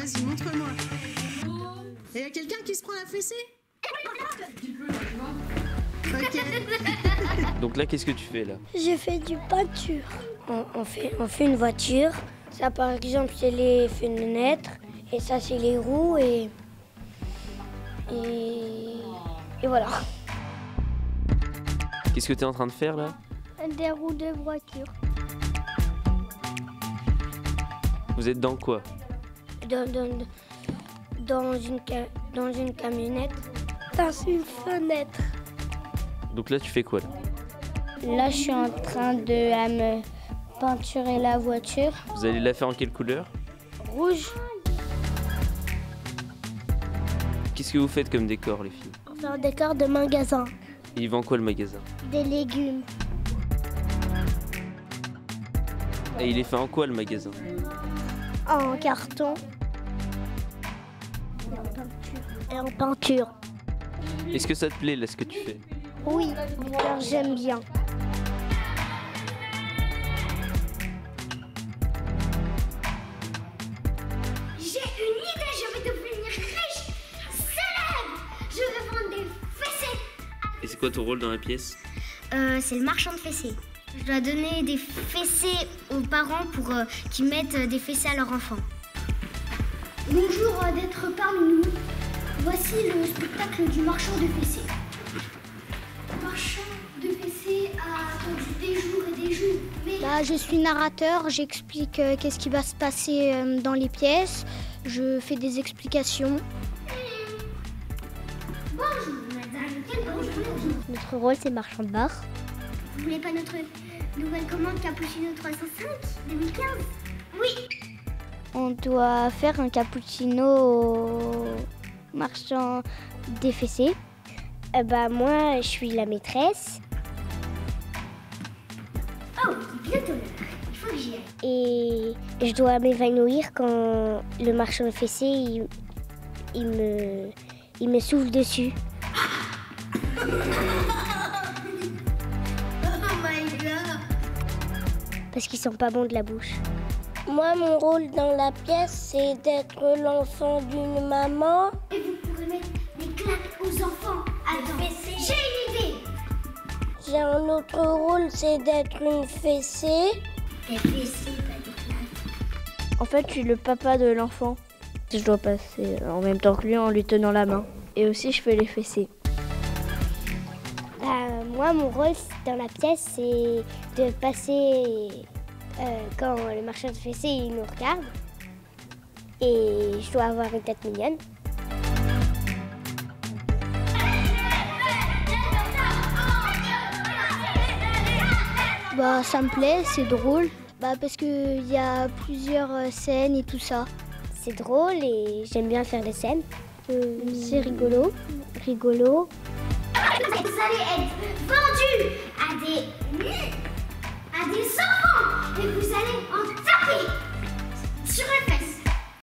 Vas-y, montre-moi. Et y a quelqu'un qui se prend la fessée Donc là, qu'est-ce que tu fais là? J'ai fait du peinture. On, fait, on fait une voiture. Ça, par exemple, c'est les fenêtres. Et ça, c'est les roues. Et, et, et voilà. Qu'est-ce que tu es en train de faire là? Des roues de voiture. Vous êtes dans quoi? Dans, dans, dans, une, ca- dans une camionnette. Dans une fenêtre. Donc là, tu fais quoi là Là, je suis en train de euh, me peinturer la voiture. Vous allez la faire en quelle couleur Rouge. Qu'est-ce que vous faites comme décor, les filles On fait un décor de magasin. Et il vend quoi le magasin Des légumes. Et il est fait en quoi le magasin En carton. Et en peinture. Est-ce que ça te plaît là ce que tu fais? Oui, car j'aime bien. J'ai une idée, je vais devenir riche, célèbre. Je vais vendre des fessées. Et c'est quoi ton rôle dans la pièce? Euh, c'est le marchand de fessées. Je dois donner des fessées aux parents pour euh, qu'ils mettent euh, des fessées à leurs enfants. Bonjour euh, d'être parmi nous. Voici le spectacle du marchand de fessées. Le marchand de fessées a attendu des jours et des jours. Mais Là, je suis narrateur, j'explique euh, qu'est-ce qui va se passer euh, dans les pièces. Je fais des explications. bonjour madame, quel bonjour. Notre rôle, c'est marchand de bar. Vous voulez pas notre nouvelle commande Cappuccino 305 2015 Oui. On doit faire un cappuccino au marchand des fessées. Euh, bah, moi, je suis la maîtresse Oh, il est bientôt l'heure. Il faut que j'y aille. et je dois m'évanouir quand le marchand de il me, il me souffle dessus. Oh my god. parce qu'ils sont pas bons de la bouche. Moi, mon rôle dans la pièce, c'est d'être l'enfant d'une maman. Et vous pourrez mettre des claques aux enfants. Attends, j'ai une idée. J'ai un autre rôle, c'est d'être une fessée. Des fessées, pas des claques. En fait, je suis le papa de l'enfant. Je dois passer en même temps que lui en lui tenant la main. Et aussi, je fais les fessées. moi, mon rôle dans la pièce, c'est de passer euh, quand le marchand de fessées il nous regarde. Et je dois avoir une tête mignonne. Bah, ça me plaît, c'est drôle. Bah, parce qu'il y a plusieurs euh, scènes et tout ça. C'est drôle et j'aime bien faire les scènes. Euh, c'est rigolo. Rigolo. Vous allez être vendus